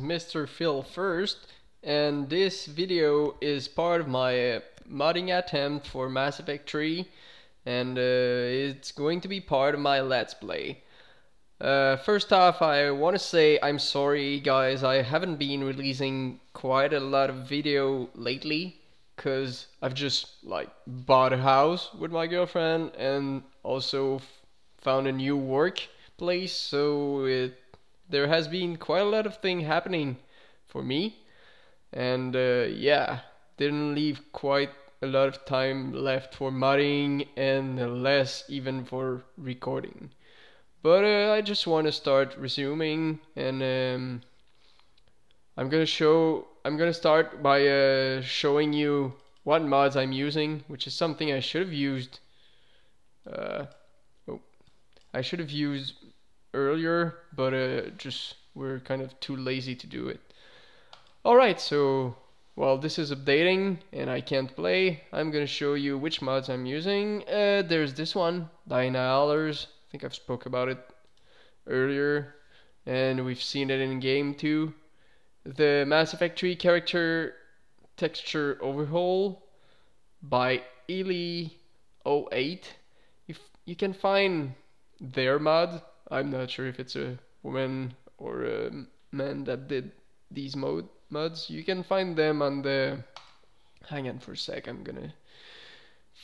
Mr. Phil First, and this video is part of my uh, modding attempt for Mass Effect 3, and uh, it's going to be part of my Let's Play. Uh, first off, I want to say I'm sorry, guys. I haven't been releasing quite a lot of video lately, cause I've just like bought a house with my girlfriend and also found a new work place, so it there has been quite a lot of thing happening for me. And uh, yeah didn't leave quite a lot of time left for modding and less even for recording. But uh, I just want to start resuming and um, I'm gonna show I'm gonna start by uh, showing you what mods I'm using which is something I should have used uh, oh, I should have used earlier but uh, just we're kind of too lazy to do it. Alright, so while this is updating and I can't play, I'm gonna show you which mods I'm using. Uh, there's this one, Dynalers. I think I've spoke about it earlier, and we've seen it in game too. The Mass Effect 3 character texture overhaul by Ely08. You, you can find their mod. I'm not sure if it's a woman or a man that did these mode mods. You can find them on the. Hang on for a sec. I'm gonna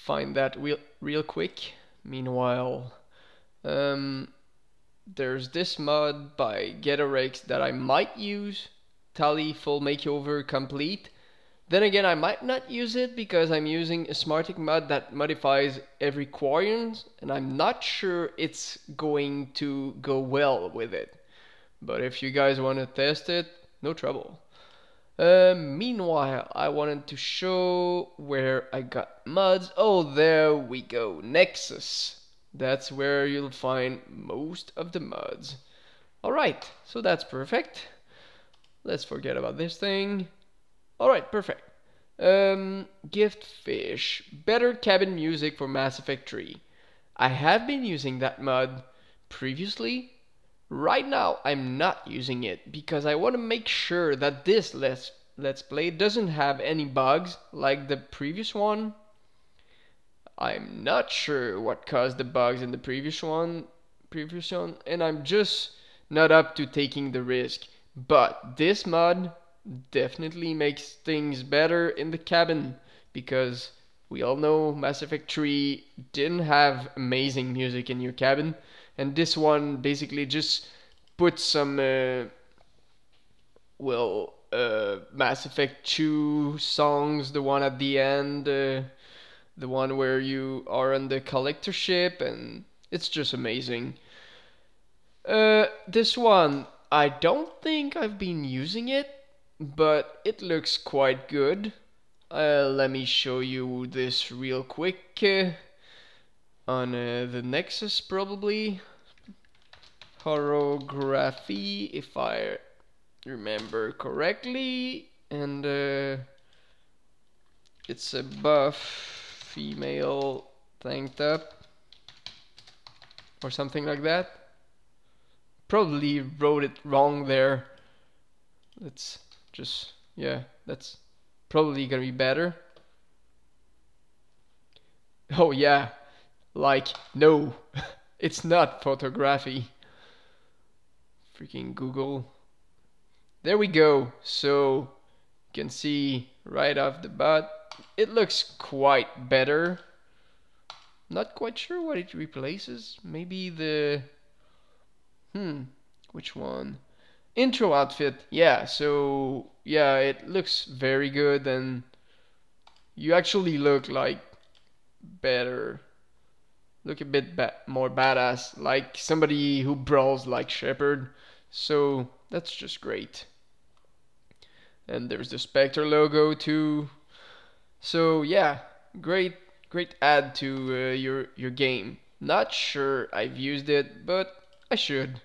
find that real real quick. Meanwhile, um, there's this mod by Getarex that I might use. Tali full makeover complete. Then again, I might not use it because I'm using a Smartick mod that modifies every Quarian, and I'm not sure it's going to go well with it. But if you guys want to test it, no trouble. Uh, meanwhile, I wanted to show where I got mods. Oh, there we go. Nexus. That's where you'll find most of the mods. Alright, so that's perfect. Let's forget about this thing. Alright, perfect. Um, Gift Fish. Better cabin music for Mass Effect 3. I have been using that mod previously Right now I'm not using it because I want to make sure that this let's, let's play doesn't have any bugs like the previous one. I'm not sure what caused the bugs in the previous one, previous one, and I'm just not up to taking the risk. But this mod definitely makes things better in the cabin because we all know Mass Effect 3 didn't have amazing music in your cabin and this one basically just puts some uh, well uh, Mass Effect 2 songs, the one at the end, uh, the one where you are on the collector ship, and it's just amazing. Uh, this one, I don't think I've been using it, but it looks quite good. Uh, let me show you this real quick uh, on uh, the Nexus probably. Choreography if I remember correctly. And uh, it's a buff female tank top or something like that. Probably wrote it wrong there. Let's just yeah that's probably gonna be better oh yeah like no it's not photography freaking Google. There we go. So you can see right off the bat, it looks quite better. Not quite sure what it replaces. Maybe the, hmm, which one? Intro outfit. Yeah, so yeah, it looks very good and you actually look like better look a bit ba more badass, like somebody who brawls like Shepard. So that's just great. And there's the Spectre logo too. So yeah, great, great add to uh, your your game. Not sure I've used it, but I should.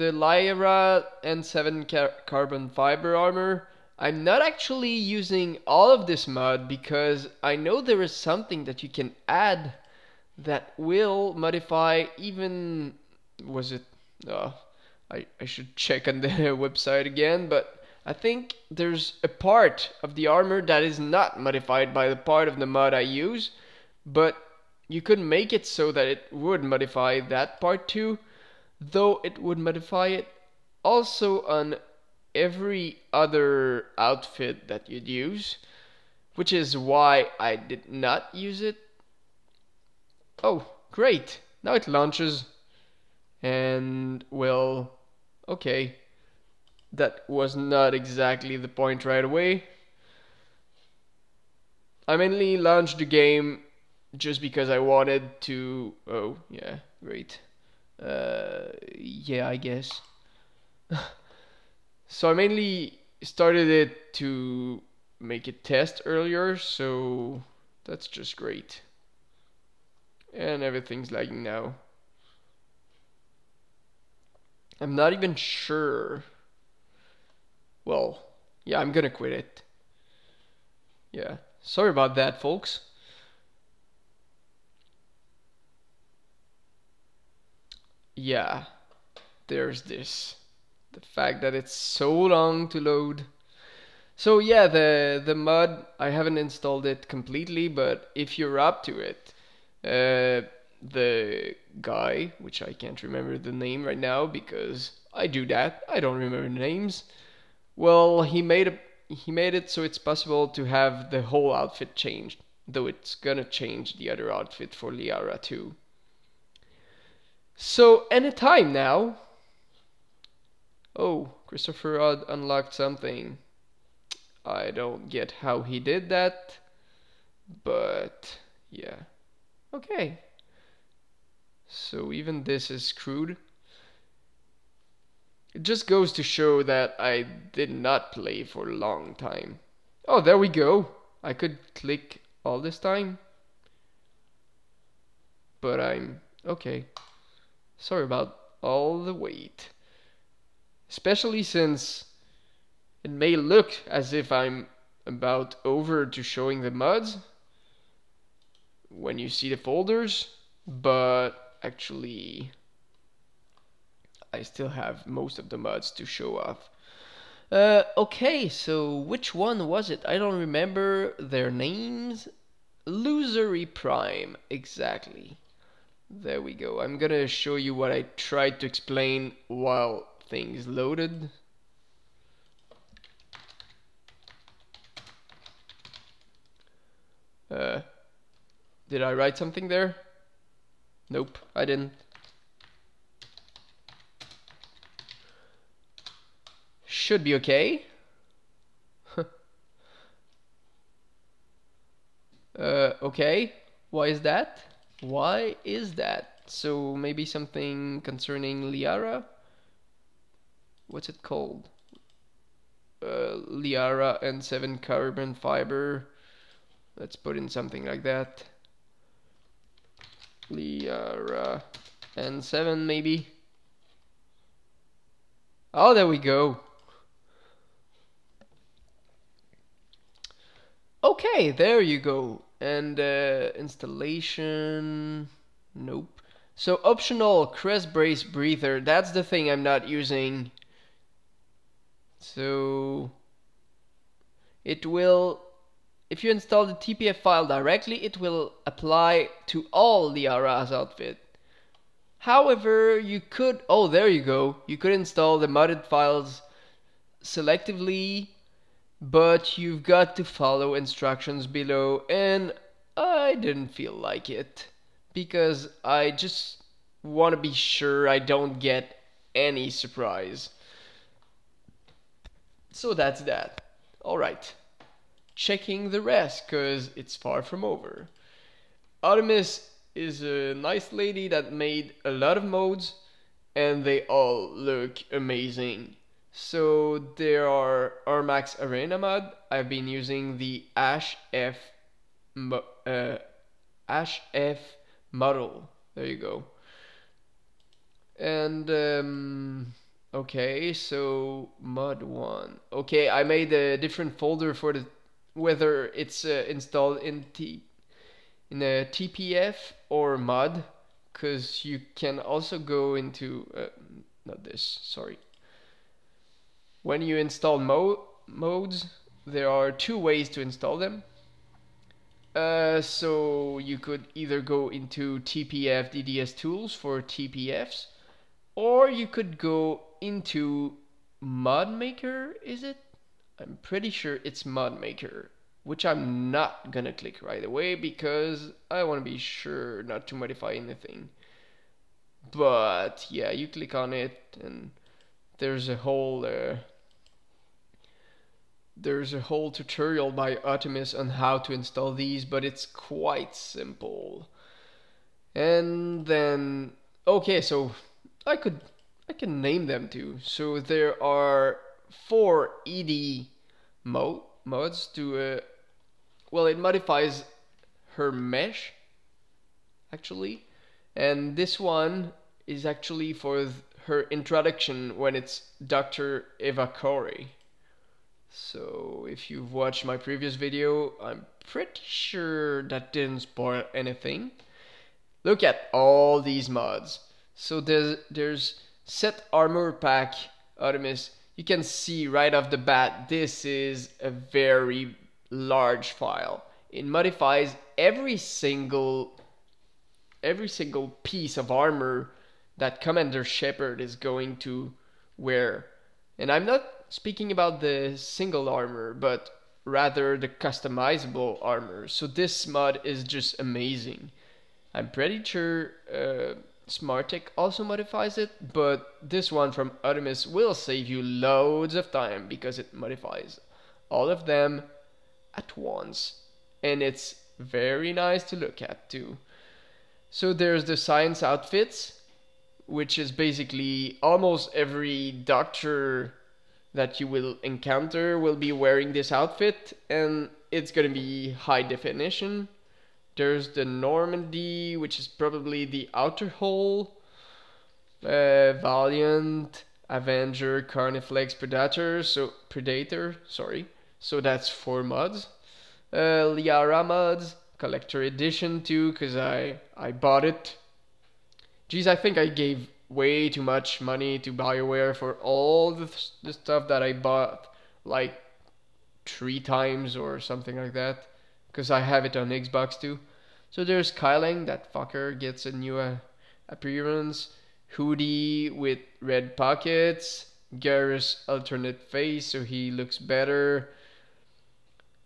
The Liara N7 car carbon fiber armor. I'm not actually using all of this mod because I know there is something that you can add that will modify even was it uh, I, I should check on the website again, but I think there's a part of the armor that is not modified by the part of the mod I use, but you could make it so that it would modify that part too, though it would modify it also on every other outfit that you'd use, which is why I did not use it. Oh, great! Now it launches, and well, okay. That was not exactly the point right away. I mainly launched the game just because I wanted to. Oh, yeah, great. Uh, yeah, I guess. so I mainly started it to make a test earlier, so that's just great. And everything's lagging now. I'm not even sure. Well, yeah, I'm gonna quit it. Yeah, sorry about that, folks. Yeah, there's this. The fact that it's so long to load. So yeah, the the mod I haven't installed it completely, but if you're up to it, uh, the guy, which I can't remember the name right now because I do that. I don't remember names. Well, he made a he made it so it's possible to have the whole outfit changed, though it's gonna change the other outfit for Liara too. So anytime now. Oh, Christopher Odd unlocked something. I don't get how he did that, but yeah. Okay. So even this is screwed. It just goes to show that I did not play for a long time. Oh, there we go. I could click all this time. But I'm okay. Sorry about all the weight. Especially since it may look as if I'm about over to showing the mods when you see the folders, but actually I still have most of the mods to show off. Uh, okay, so which one was it? I don't remember their names. Illusory Prime, exactly. There we go. I'm gonna show you what I tried to explain while things loaded. Uh, did I write something there? Nope, I didn't. Should be okay. uh, okay, why is that? Why is that? So maybe something concerning Liara? What's it called? Uh, Liara N7 carbon fiber. Let's put in something like that. Liara N7 maybe. Oh, there we go. Okay, there you go and uh, installation nope. So optional crest brace breather that's the thing I'm not using. So it will if you install the TPF file directly it will apply to all the Aras outfit. However you could oh there you go. You could install the modded files selectively but you've got to follow instructions below and I didn't feel like it because I just want to be sure I don't get any surprise. So that's that. Alright. Checking the rest because it's far from over. Artemis is a nice lady that made a lot of modes and they all look amazing. So there are Armax Arena mod. I've been using the Ash F uh, Ash F model. There you go. And um, okay, so mod one. Okay, I made a different folder for the whether it's uh, installed in T in a TPF or mod, because you can also go into uh, not this, sorry. When you install mo modes, there are two ways to install them. Uh, so you could either go into TPF DDS tools for TPFs, or you could go into ModMaker, is it? I'm pretty sure it's ModMaker, which I'm not gonna click right away because I want to be sure not to modify anything. But yeah, you click on it and there's a whole uh, there's a whole tutorial by Optimus on how to install these, but it's quite simple. And then, okay, so I could, I can name them too. So there are four EDI mode mods to, uh, well, it modifies her mesh, actually. And this one is actually for her introduction when it's Dr. Eva Coré. So if you've watched my previous video, I'm pretty sure that didn't spoil anything. Look at all these mods. So there's, there's set armor pack Artemis. You can see right off the bat, this is a very large file. It modifies every single every single piece of armor that Commander Shepard is going to wear. And I'm not speaking about the single armor, but rather the customizable armor. So this mod is just amazing. I'm pretty sure uh, also modifies it, but this one from Artemis will save you loads of time because it modifies all of them at once. And it's very nice to look at too. So there's the science outfits, which is basically almost every doctor that you will encounter will be wearing this outfit and it's gonna be high definition. There's the Normandy, which is probably the outer hull. Uh, Valiant, Avenger, Carnifex, Predator, so Predator, sorry. So that's four mods. Uh, Liara mods, collector edition too, cause I I bought it. Geez, I think I gave way too much money to BioWare for all the, th- the stuff that I bought like three times or something like that because I have it on Xbox too. So there's Kai Leng, that fucker gets a new uh, appearance. Hoodie with red pockets. Garrus alternate face, so he looks better.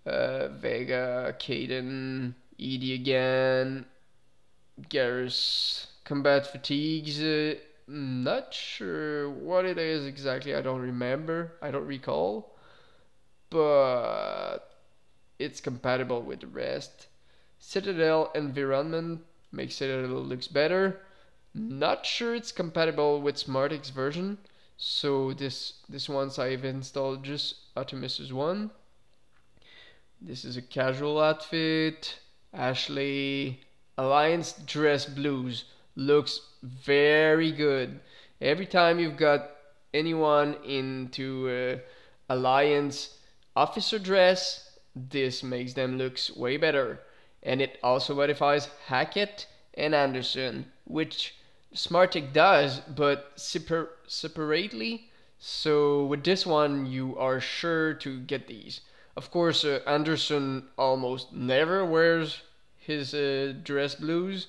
Uh, Vega, Kaidan, EDI again. Garrus combat fatigues. Uh, Mm, not sure what it is exactly. I don't remember. I don't recall. But it's compatible with the rest. Citadel environment makes Citadel looks better. Not sure it's compatible with SmartX version. So this this one's I've installed just Optimus one. This is a casual outfit. Ashley Alliance dress blues looks very good. Every time you've got anyone into uh, Alliance officer dress, this makes them looks way better. And it also modifies Hackett and Anderson, which Smartech does, but separ- separately. So with this one, you are sure to get these. Of course, uh, Anderson almost never wears his uh, dress blues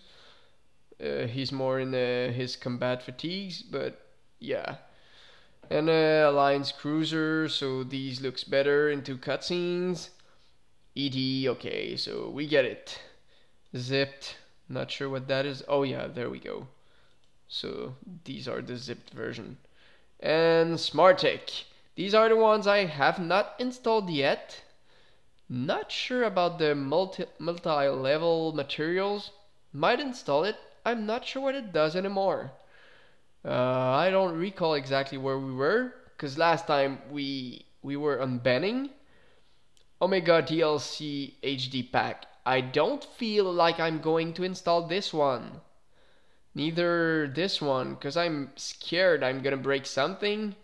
uh, he's more in uh, his combat fatigues, but yeah. And uh, Alliance Cruiser, so these looks better into cutscenes. EDI, okay, so we get it. Zipped, not sure what that is. Oh yeah, there we go. So these are the zipped version. And Smartech. These are the ones I have not installed yet. Not sure about the multi multi-level materials. Might install it I'm not sure what it does anymore. Uh, I don't recall exactly where we were, because last time we we were on Benning. Omega DLC HD pack. I don't feel like I'm going to install this one. Neither this one, because I'm scared I'm gonna break something.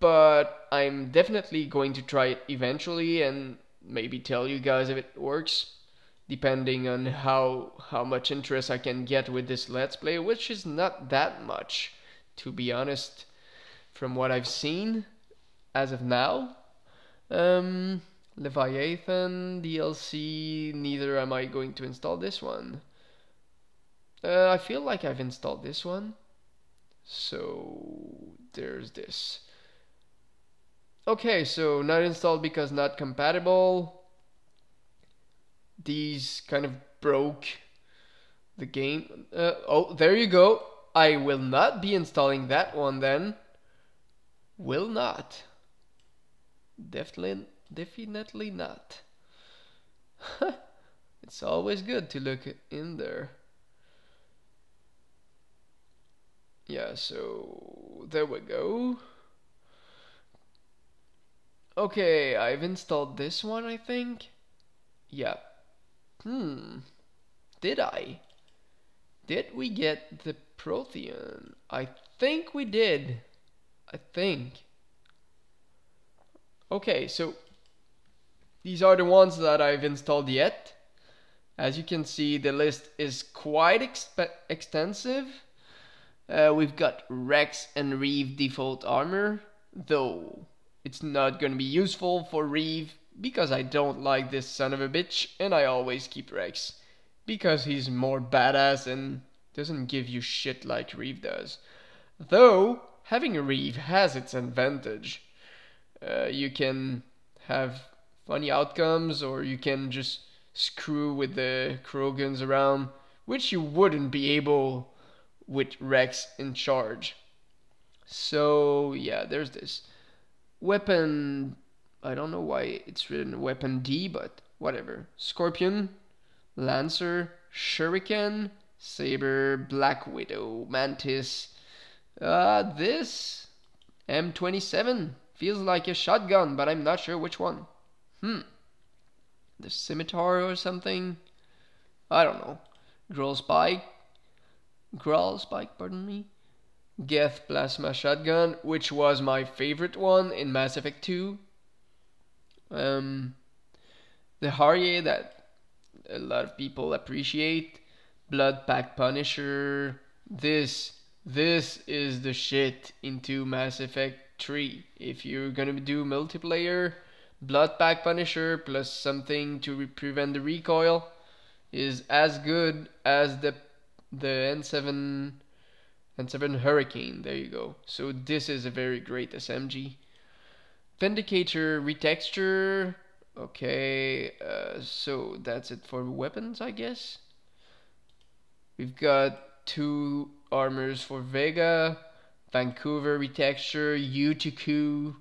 But I'm definitely going to try it eventually and maybe tell you guys if it works depending on how how much interest I can get with this let's play which is not that much to be honest, from what I've seen as of now. Um, Leviathan DLC, neither am I going to install this one. Uh, I feel like I've installed this one. So there's this. Okay, so not installed because not compatible. These kind of broke the game. Uh, oh, there you go. I will not be installing that one then. Will not. Definitely, definitely not. it's always good to look in there. Yeah, so there we go. Okay, I've installed this one, I think. Yeah. Hmm. Did I? Did we get the Prothean? I think we did. I think. Okay, so these are the ones that I've installed yet. As you can see, the list is quite extensive. Uh, we've got Wrex and Wreav default armor, though it's not gonna be useful for Wreav because I don't like this son of a bitch and I always keep Wrex because he's more badass and doesn't give you shit like Wreav does. Though, having a Wreav has its advantage. Uh, you can have funny outcomes or you can just screw with the Krogans around, which you wouldn't be able with Wrex in charge. So yeah, there's this weapon. I don't know why it's written weapon D, but whatever. Scorpion, Lancer, Shuriken, Saber, Black Widow, Mantis. Uh, this M27 feels like a shotgun, but I'm not sure which one. Hmm. The scimitar or something? I don't know. Growl Spike, Graal Spike, pardon me. Geth Plasma Shotgun, which was my favorite one in Mass Effect 2. Um, the Harrier that a lot of people appreciate. Blood Pack Punisher. This, this is the shit into Mass Effect 3. If you're gonna do multiplayer, Blood Pack Punisher plus something to prevent the recoil is as good as the the N7 N7 Hurricane. There you go. So this is a very great SMG. Vindicator retexture. Okay, uh, so that's it for weapons, I guess. We've got two armors for Vega, Vancouver retexture, Utuku,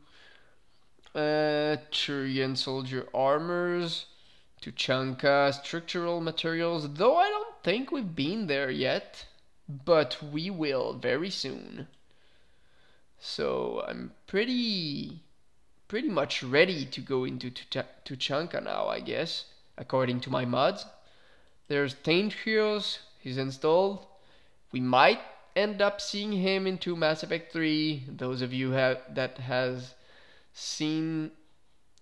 uh, Turian soldier armors, Tuchanka structural materials, though I don't think we've been there yet, but we will very soon. So I'm pretty pretty much ready to go into Tuchanka now, I guess, according to my mods. There's Thane Krios, he's installed. We might end up seeing him into Mass Effect 3. Those of you have, that has seen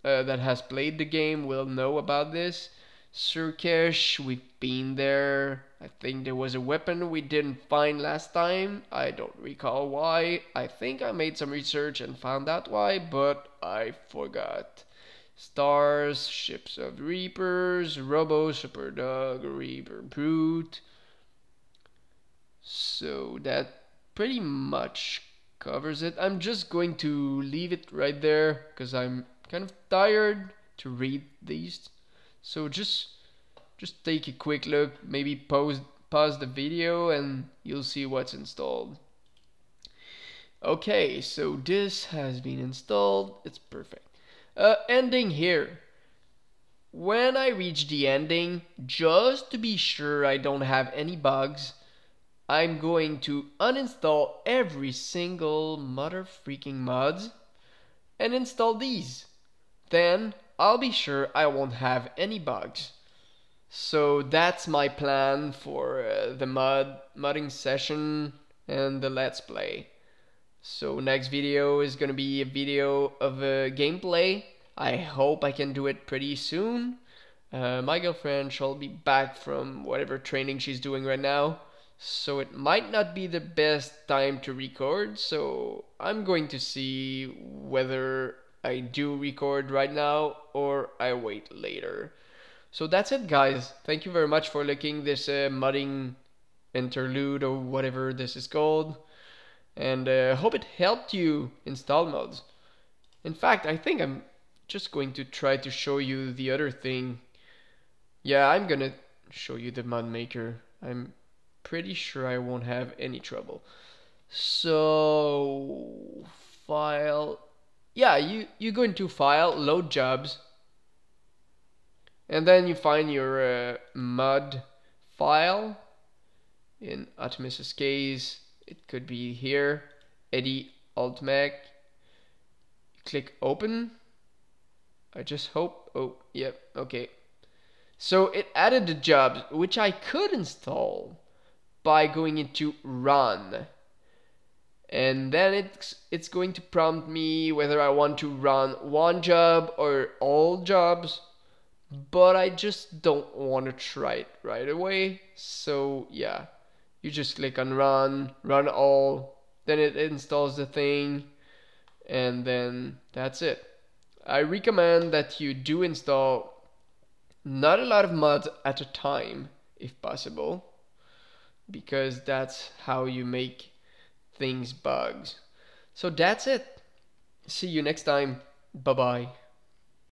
uh, that has played the game will know about this. Sur'Kesh, we've been there. I think there was a weapon we didn't find last time. I don't recall why. I think I made some research and found out why, but I forgot. Stars, Ships of Reapers, Robo, Super Dog, Reaper Brute. So that pretty much covers it. I'm just going to leave it right there because I'm kind of tired to read these. So just just take a quick look, maybe pause pause the video and you'll see what's installed. Okay, so this has been installed. It's perfect. Uh, ending here. When I reach the ending, just to be sure I don't have any bugs, I'm going to uninstall every single mother freaking mods and install these. Then I'll be sure I won't have any bugs. So that's my plan for uh, the mud mudding session and the let's play. So next video is gonna be a video of a gameplay. I hope I can do it pretty soon. Uh, my girlfriend shall be back from whatever training she's doing right now so it might not be the best time to record. So I'm going to see whether I do record right now or I wait later. So that's it, guys. Thank you very much for looking this uh, mudding interlude or whatever this is called. And uh, hope it helped you install mods. In fact, I think I'm just going to try to show you the other thing. Yeah, I'm gonna show you the mod maker. I'm pretty sure I won't have any trouble. So, file. Yeah, you, you go into file, load jobs, and then you find your uh, mod file. In Optimus's case, it could be here, Eddie Altmac. Click open. I just hope. Oh, yep, okay. So it added the jobs, which I could install by going into run. And then it's, it's going to prompt me whether I want to run one job or all jobs. But I just don't want to try it right away. So yeah, you just click on run, run all, then it installs the thing, and then that's it. I recommend that you do install not a lot of mods at a time if possible because that's how you make things bugs. So that's it. See you next time. Bye bye.